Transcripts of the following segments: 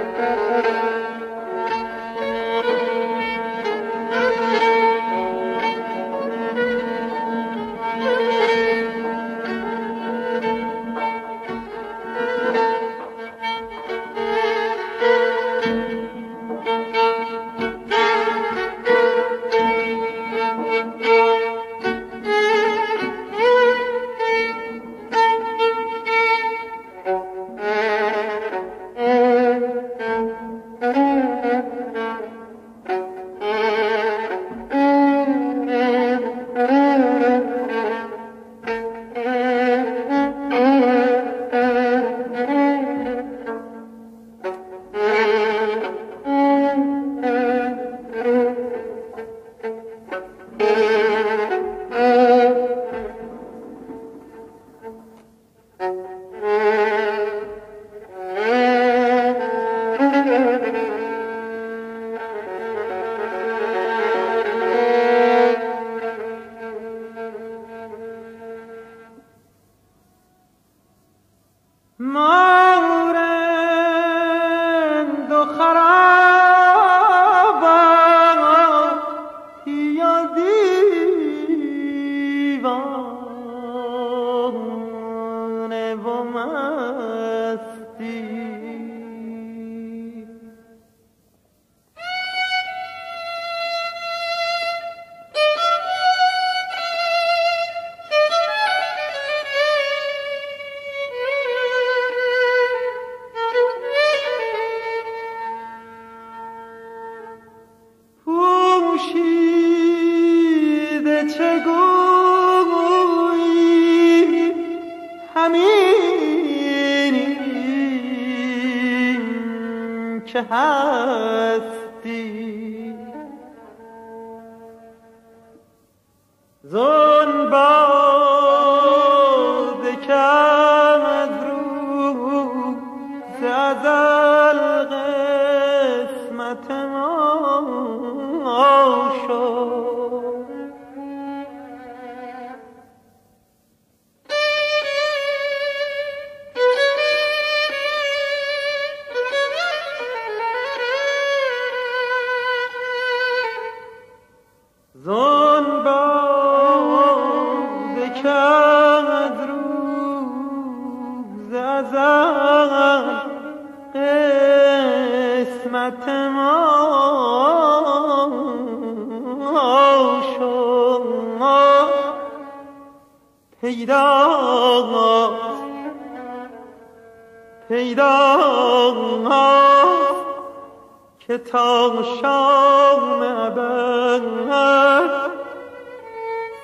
Música هستی. زن باد کم از روح از قسمت ما شد آمد روز قسمت ما شما پیدا پیدا که تا شام ابد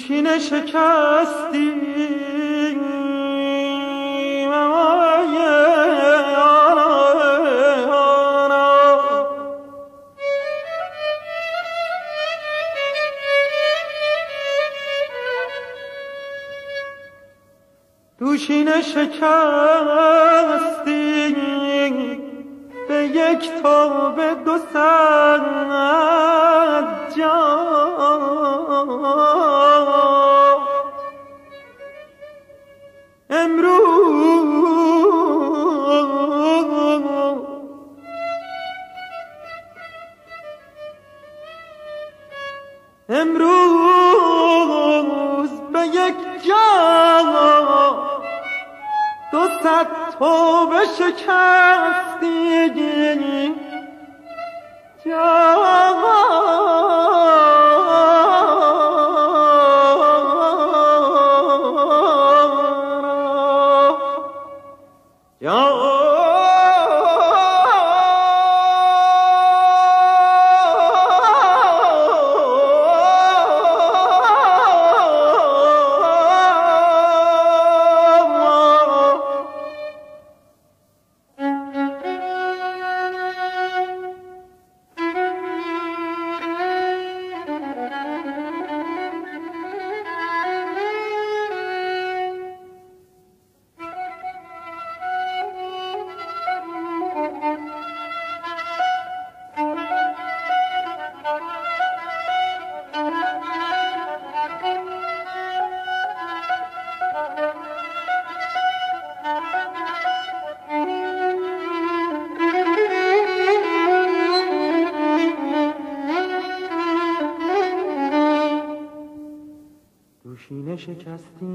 گوشین شکستی دوشین شکستی به یک تا به دو سند صد امروز به یک جا دو صد توبه شکستی. 有 شکستیم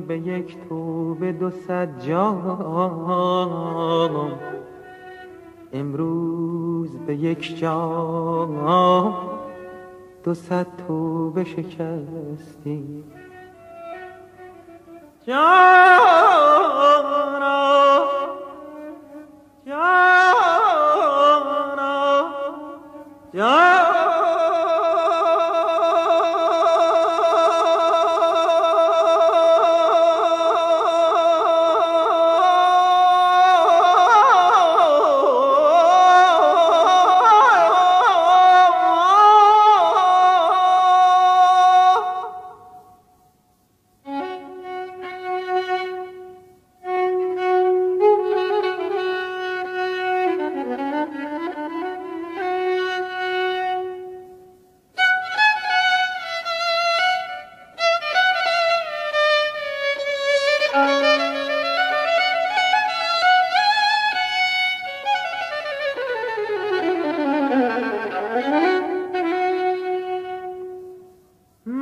به یک تو به دو صد جام. امروز به یک جام دو صد تو به شکستیم. جانا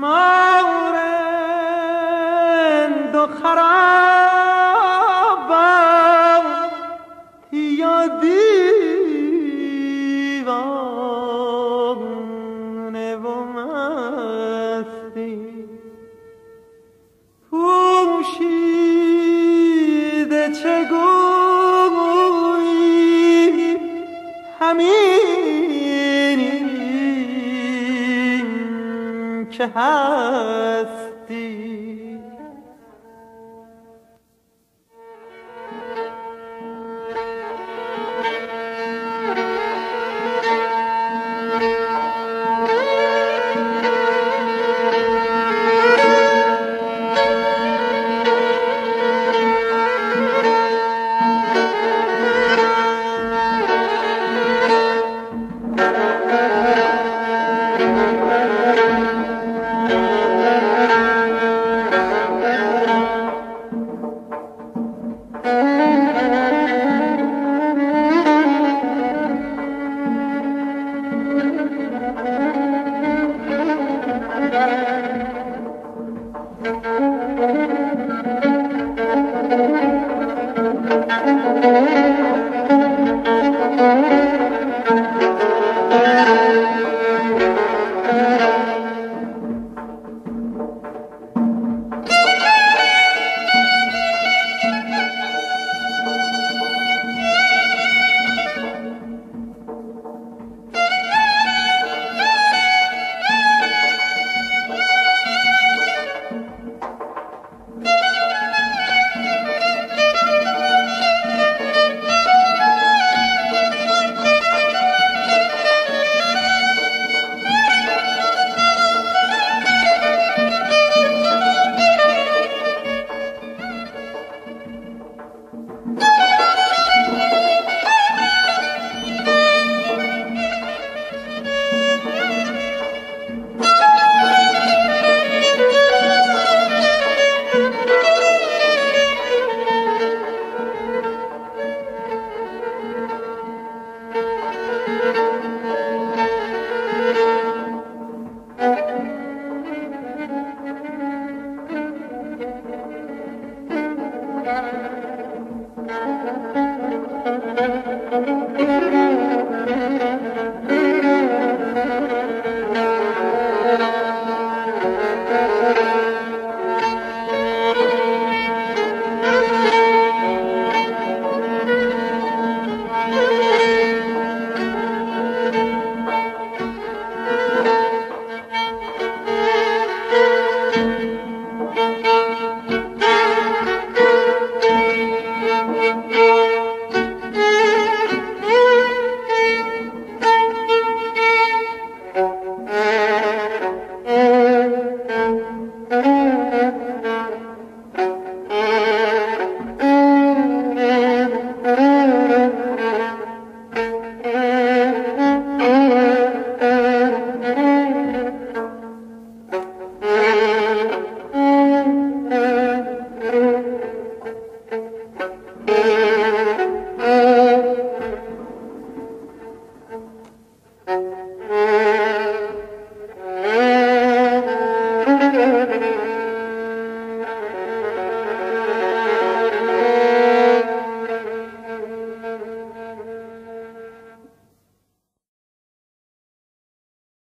مورند و خراب که هستی